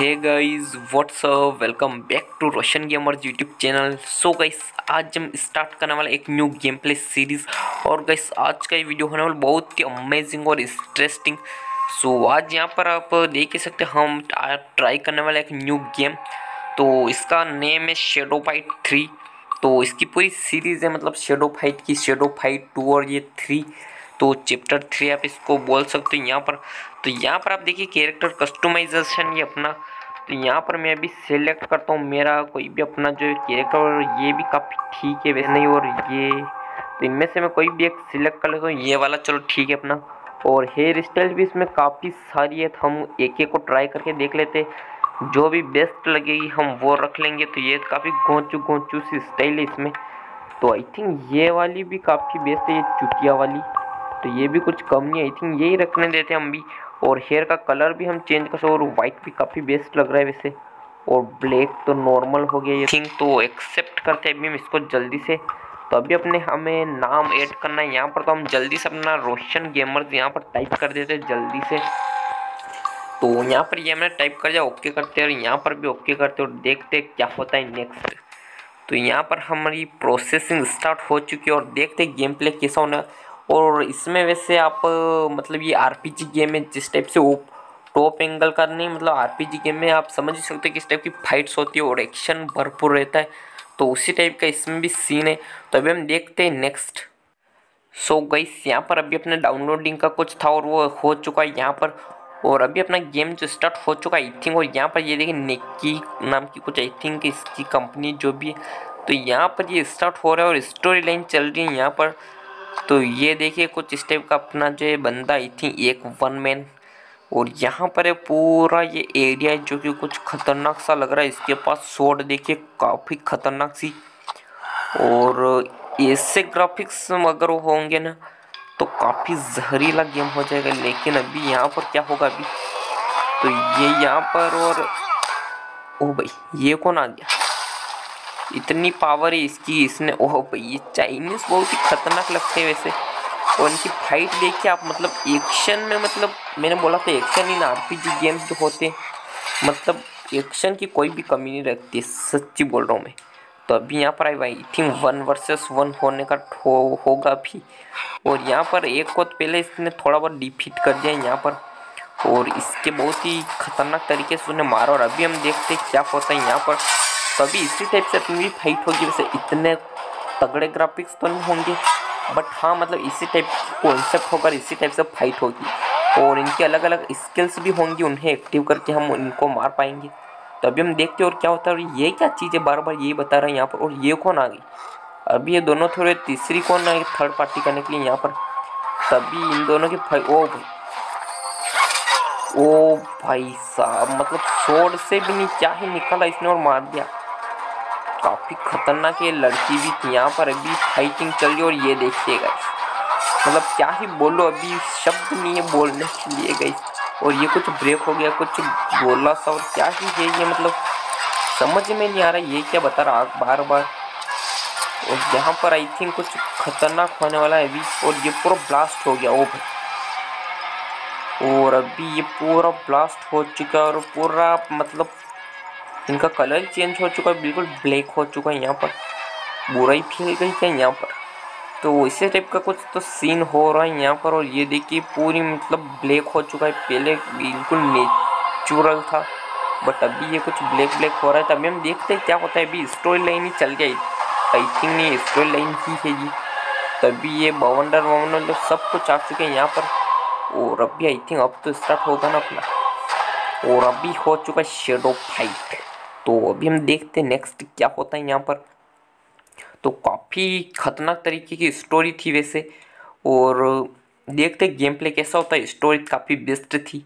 Hey guys what's up welcome back to Roshan gamers YouTube channel so guys आज हम start करने वाला एक न्यू गेम प्ले सीरीज़ और गाइस आज का ये वीडियो होने वाला बहुत ही अमेजिंग और इंटरेस्टिंग सो so, आज यहाँ पर आप देख ही सकते हम ट्राई करने वाला एक न्यू गेम तो इसका नेम है शेडो फाइट थ्री तो इसकी पूरी सीरीज़ है मतलब शेडो फाइट की शेडो फाइट टू और ये थ्री तो चैप्टर थ्री आप इसको बोल सकते हो। यहाँ पर तो यहाँ पर आप देखिए कैरेक्टर कस्टमाइजेशन ये अपना तो यहाँ पर मैं अभी सिलेक्ट करता हूँ। मेरा कोई भी अपना जो कैरेक्टर ये भी काफ़ी ठीक है, वैसे नहीं और ये तो इनमें से मैं कोई भी एक सिलेक्ट कर लेता हूँ। ये वाला चलो ठीक है अपना। और हेयर स्टाइल भी इसमें काफ़ी सारी है तो हम एक एक को ट्राई करके देख लेते जो भी बेस्ट लगेगी हम वो रख लेंगे तो ये काफ़ी गोचू गोचू सी स्टाइल है इसमें। तो आई थिंक ये वाली भी काफ़ी बेस्ट है, ये चुटिया वाली। तो ये भी कुछ कम नहीं आई थिंक यही रखने देते हम भी। और हेयर का कलर भी हम चेंज कर सकते और वाइट भी काफ़ी बेस्ट लग रहा है वैसे। और ब्लैक तो नॉर्मल हो गया। ये थिंक तो एक्सेप्ट करते हैं अभी हम इसको जल्दी से। तो अभी अपने हमें नाम ऐड करना है। यहाँ पर तो हम जल्दी से अपना रोशन गेमर्स यहाँ पर टाइप कर देते हैं जल्दी से। तो यहाँ पर ये हमने टाइप कर दिया ओके करते हैं। और यहाँ पर भी ओके करते और देखते क्या होता है नेक्स्ट तो यहाँ पर हमारी प्रोसेसिंग स्टार्ट हो चुकी है। और देखते गेम प्ले कैसा होना और इसमें वैसे आप मतलब ये आरपीजी गेम है जिस टाइप से वो टॉप एंगल का नहीं मतलब आरपीजी गेम में आप समझ ही सकते हो किस टाइप की फाइट्स होती है और एक्शन भरपूर रहता है। तो उसी टाइप का इसमें भी सीन है। तो अभी हम देखते हैं नेक्स्ट सो गईस यहाँ पर अभी अपने डाउनलोडिंग का कुछ था और वो हो चुका है यहाँ पर। और अभी अपना गेम जो स्टार्ट हो चुका है आई थिंक और यहाँ पर ये देखिए निक्की नाम की कुछ आई थिंक इसकी कंपनी जो भी है। तो यहाँ पर ये स्टार्ट हो रहा है और स्टोरी लाइन चल रही है यहाँ पर। तो ये देखिए, कुछ स्टेप का अपना जो है बंदा आई थी, एक वन मैन और यहाँ पर है पूरा ये एरिया है जो कि कुछ खतरनाक सा लग रहा है। इसके पास सोड देखिए, काफ़ी खतरनाक सी। और ऐसे ग्राफिक्स अगर होंगे ना तो काफ़ी जहरीला गेम हो जाएगा। लेकिन अभी यहाँ पर क्या होगा अभी? तो ये यहाँ पर और, ओ भाई, ये कौन आ गया? इतनी पावर है इसकी इसने ओह भाई ये चाइनीज़ बहुत ही खतरनाक लगते हैं वैसे। और इनकी फाइट देख के आप मतलब एक्शन में मतलब मैंने बोला था एक्शन इन आर गेम्स जो होते मतलब एक्शन की कोई भी कमी नहीं रखती सच्ची बोल रहा हूँ मैं। तो अभी यहाँ पर आई भाई थिंक वन वर्सेस वन होने का हो, होगा भी और यहाँ पर एक को तो पहले इसने थोड़ा बहुत डिफीट कर दिया यहाँ पर। और इसके बहुत ही खतरनाक तरीके से उन्हें मारा और अभी हम देखते हैं क्या होता है यहाँ पर। तो अभी इसी टाइप से अपनी भी फाइट होगी। वैसे इतने तगड़े ग्राफिक्स तो नहीं होंगे बट हाँ मतलब इसी टाइप कॉन्सेप्ट होकर इसी टाइप से फाइट होगी। और इनकी अलग अलग स्किल्स भी होंगी, उन्हें एक्टिव करके हम इनको मार पाएँगे। तो अभी हम देखते और क्या होता है, और ये क्या चीज़ है? बार बार ये बता रहे हैं यहाँ पर, और ये कौन आ गई? अभी ये दोनों थोड़े तीसरी कौन आ गई थर्ड पार्टी करने के लिए यहाँ पर? तभी इन दोनों की फाइट ओ भाई। ओ भाई साहब मतलब सोड से भी नहीं क्या ही निकला इसने और मार दिया। काफ़ी खतरनाक ये लड़की भी थी, यहाँ पर अभी फाइटिंग चल रही और ये देखिएगा मतलब क्या ही बोलो, अभी शब्द नहीं है बोलने के लिए गई और ये कुछ ब्रेक हो गया, कुछ बोला सा और क्या ही है ये मतलब समझ में नहीं आ रहा ये क्या बता रहा बार बार और यहाँ पर आई थिंक कुछ खतरनाक होने वाला है अभी, और ये पूरा ब्लास्ट हो गया भाई और अभी ये पूरा ब्लास्ट हो चुका है और पूरा मतलब इनका कलर चेंज हो चुका है, बिल्कुल ब्लैक हो चुका है यहाँ पर। बुराई फैल गई है यहाँ पर? तो इसी टाइप का कुछ तो सीन हो रहा है यहाँ पर और ये देखिए पूरी मतलब ब्लैक हो चुका है। पहले बिल्कुल नेचुरल था बट अभी ये कुछ ब्लैक ब्लैक हो रहा है। तभी हम देखते हैं क्या होता है। अभी स्टोरी लाइन ही चल गई आई थिंक नहीं स्टोरी लाइन ही है ये। तभी ये बवंडर ववंडर सब कुछ आ चुके हैं यहाँ पर। और अभी आई थिंक अब तो स्टार्ट होगा ना अपना। और अभी हो चुका है शेडो फाइट तो अभी हम देखते हैं नेक्स्ट क्या होता है यहाँ पर। तो काफ़ी ख़तरनाक तरीके की स्टोरी थी वैसे, और देखते गेम प्ले कैसा होता है। स्टोरी काफ़ी बेस्ट थी।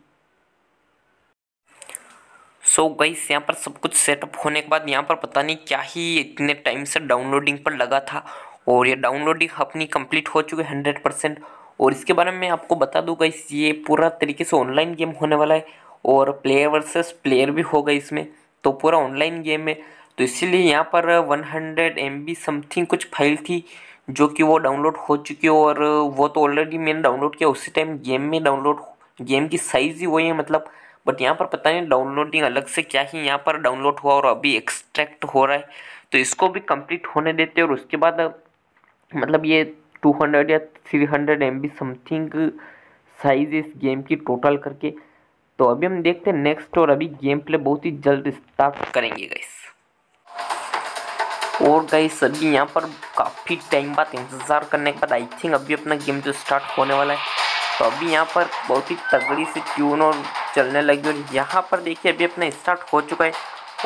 सो so गईस यहाँ पर सब कुछ सेटअप होने के बाद यहाँ पर पता नहीं क्या ही इतने टाइम से डाउनलोडिंग पर लगा था, और ये डाउनलोडिंग अपनी कंप्लीट हो चुकी है हंड्रेड परसेंट और इसके बारे में आपको बता दूँ गईस ये पूरा तरीके से ऑनलाइन गेम होने वाला है, और प्लेयर वर्सेस प्लेयर भी होगा इसमें। तो पूरा ऑनलाइन गेम है। तो इसीलिए यहाँ पर 100 हंड्रेड एम बी समथिंग कुछ फ़ाइल थी, जो कि वो डाउनलोड हो चुकी है और वो तो ऑलरेडी मैंने डाउनलोड किया। उसी टाइम गेम में डाउनलोड गेम की साइज़ ही वही है मतलब। बट यहाँ पर पता नहीं डाउनलोडिंग अलग से क्या ही यहाँ पर डाउनलोड हुआ और अभी एक्सट्रैक्ट हो रहा है। तो इसको भी कंप्लीट होने देते और उसके बाद मतलब ये 200 या 300 hundred M B something size इस गेम की टोटल करके तो अभी हम देखते हैं नेक्स्ट और अभी गेम प्ले बहुत ही जल्द स्टार्ट करेंगे गाइस और गाइस अभी यहाँ पर काफ़ी टाइम बाद इंतज़ार करने के बाद आई थिंक अभी अपना गेम जो स्टार्ट होने वाला है तो अभी यहाँ पर बहुत ही तगड़ी सी ट्यून और चलने लगी और यहाँ पर देखिए अभी अपना स्टार्ट हो चुका है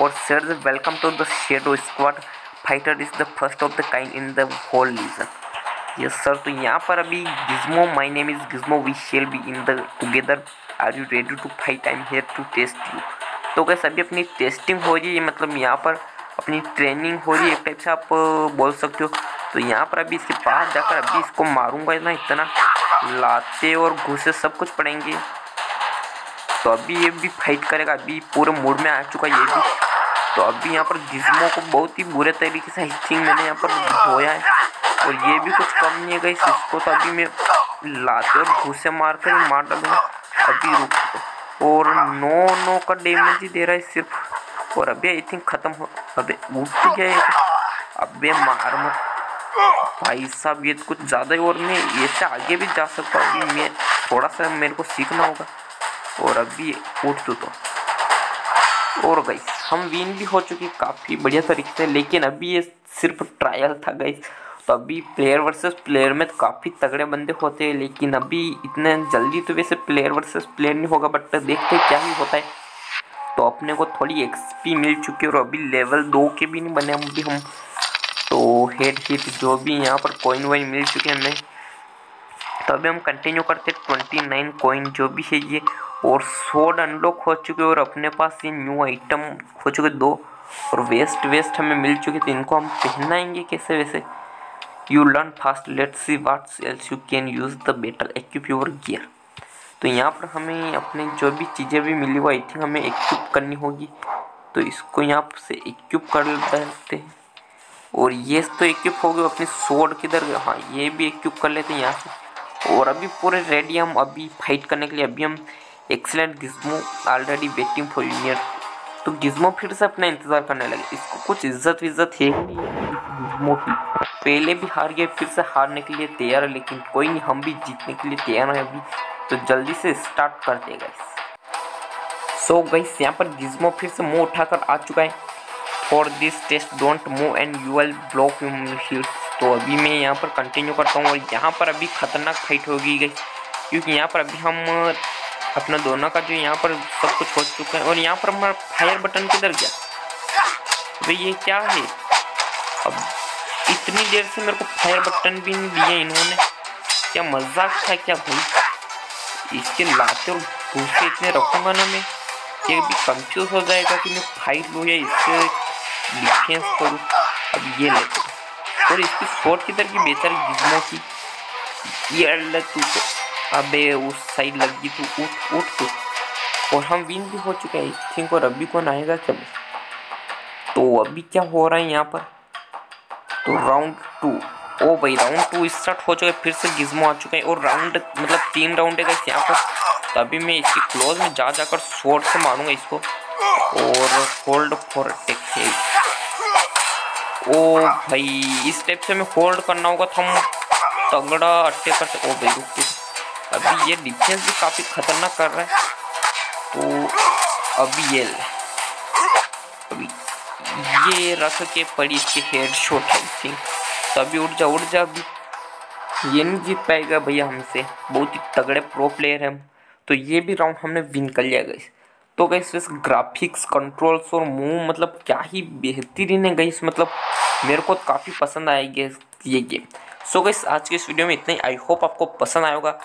और sir welcome to the shadow squad fighter is the first of the kind in the whole region yes sir तो यहाँ पर अभी Gizmo my name is Gizmo we shall be in the together are you ready to fight I am here to test you तो कैसे अभी अपनी testing हो रही है? मतलब यहाँ पर अपनी ट्रेनिंग हो रही है, एक टाइप से आप बोल सकते हो। तो यहाँ पर अभी इसके पास जाकर अभी इसको मारूँगा ना इतना। लाते और घुसे सब कुछ पड़ेंगे। तो अभी ये भी फाइट करेगा, अभी पूरे मूड में आ चुका ये भी। तो अभी यहाँ पर गिज्मो को बहुत ही बुरे तरीके से हिस्टिंग मैंने यहाँ पर धोया है। और ये भी कुछ कम नहीं है गई इसको तो अभी मैं लाते और घुसे मार कर मार डालूँगा। अभी रुक और नो नो का डैमेज ही दे रहा है सिर्फ़। और अभी आई थिंक ख़त्म हो अबे उठ गया है अबे मार मत भाई साहब ये कुछ ज़्यादा ही और मैं ऐसे आगे भी जा सकता हूँ। मैं थोड़ा सा मेरे को सीखना होगा। और अभी उठ तो, तो। और गई हम विन भी हो चुके काफ़ी बढ़िया तरीके से लेकिन अभी ये सिर्फ़ ट्रायल था गई तो अभी प्लेयर वर्सेस प्लेयर में काफ़ी तगड़े बंदे होते हैं, लेकिन अभी इतने जल्दी तो वैसे प्लेयर वर्सेस प्लेयर नहीं होगा बट देखते क्या ही होता है। तो अपने को थोड़ी एक्सपी मिल चुकी है और अभी लेवल दो के भी नहीं बने अभी हम। तो हेड हिट जो भी यहाँ पर कोइन वाइन मिल चुके हैं हमें। तो अभी हम कंटिन्यू करते ट्वेंटी नाइन कोइन जो भी है ये। और सोड अनलॉक हो चुके और अपने पास ये न्यू आइटम हो चुके दो। और वेस्ट वेस्ट हमें मिल चुके तो इनको हम पहनाएँगे कैसे वैसे? You learn fast let see what's else you can use the better equip your gear तो यहाँ पर हमें अपने जो भी चीज़ें भी मिली वो आई थिंक हमें एक्यूप करनी होगी। तो इसको यहाँ से एक्यूप कर लेते हैं। और ये तो एक्यूप हो गए अपनी सोड किधर हाँ ये भी एक्यूप कर लेते हैं यहाँ से। और अभी पूरे रेडी हम अभी फाइट करने के लिए। अभी हम excellent gizmo already waiting for junior तो गिज्मो फिर से अपना इंतज़ार करने लगे। इसको कुछ इज़्ज़त विज्जत है ही गिज्मो की पहले भी हार गए, फिर से हारने के लिए तैयार है, लेकिन कोई नहीं, हम भी जीतने के लिए तैयार हैं अभी। तो जल्दी से स्टार्ट करते गए सो गई यहाँ पर गिज्मो फिर से मुँह उठाकर आ चुका है। For this test don't move and you will block तो अभी मैं यहाँ पर कंटिन्यू करता हूँ, और यहाँ पर अभी खतरनाक फाइट होगी गई क्योंकि यहाँ पर अभी हम, अपना दोनों का जो यहाँ पर सब कुछ हो चुका है, और यहाँ पर हमारा फायर बटन किधर गया? भाई ये क्या है? अब इतनी देर से मेरे को फायर बटन भी नहीं दिए इन्होंने। क्या मज़ाक था, क्या भाई इसके लाते और दूसरे इतने रखूँगा ना मैं। ये भी कंफ्यूज हो जाएगा कि मैं फाइट लूँ या इससे डिफेंस करूँ। अब ये लेते और इसकी शॉर्ट किधर की बेहतर गिज्मो की। ये अल्लाह तू तो अबे, उस साइड लगी तू, उठ उठ तू। और हम विन भी हो चुके हैं। थिंक और अभी कौन आएगा? क्या तो अभी क्या हो रहा है यहाँ पर? तो राउंड टू ओ भाई राउंड टू स्टार्ट हो चुका है फिर से गिज्मो आ चुका है और राउंड मतलब तीन राउंड है यहाँ पर। तो अभी मैं इसके क्लोज में जा जाकर शॉर्ट से मारूँगा इसको। और होल्ड फॉर टेक ओ भाई, इस टाइप से मैं होल्ड करना होगा तो हम तगड़ा अट्टे कर ओ भाई, रुक अभी ये डिफेंस भी काफ़ी खतरनाक कर रहा है। तो अभी ये ये रख के पड़ी इसके हेड शॉट आई थिंक तो अभी उठ जा उठ जा अभी। ये नहीं जीत पाएगा भैया हमसे। बहुत ही तगड़े प्रो प्लेयर हैं तो ये भी राउंड हमने विन कर लिया गई तो गई इस ग्राफिक्स कंट्रोल्स और मूव मतलब क्या ही बेहतरीन है गई मतलब मेरे को काफ़ी पसंद आएगी ये गेम सो गई आज के इस वीडियो में इतना ही। आई होप आपको पसंद आएगा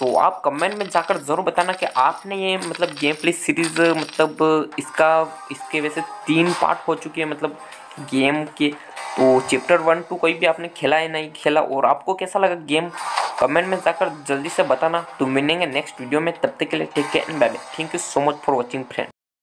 तो आप कमेंट में जाकर ज़रूर बताना कि आपने ये मतलब गेम प्ले सीरीज़ मतलब इसका, इसके वैसे तीन पार्ट हो चुके हैं मतलब गेम के। तो चैप्टर वन टू कोई भी आपने खेला या नहीं खेला और आपको कैसा लगा गेम कमेंट में जाकर जल्दी से बताना। तो मिलेंगे नेक्स्ट वीडियो में, तब तक के लिए take care and bye bye thank you so much for watching friend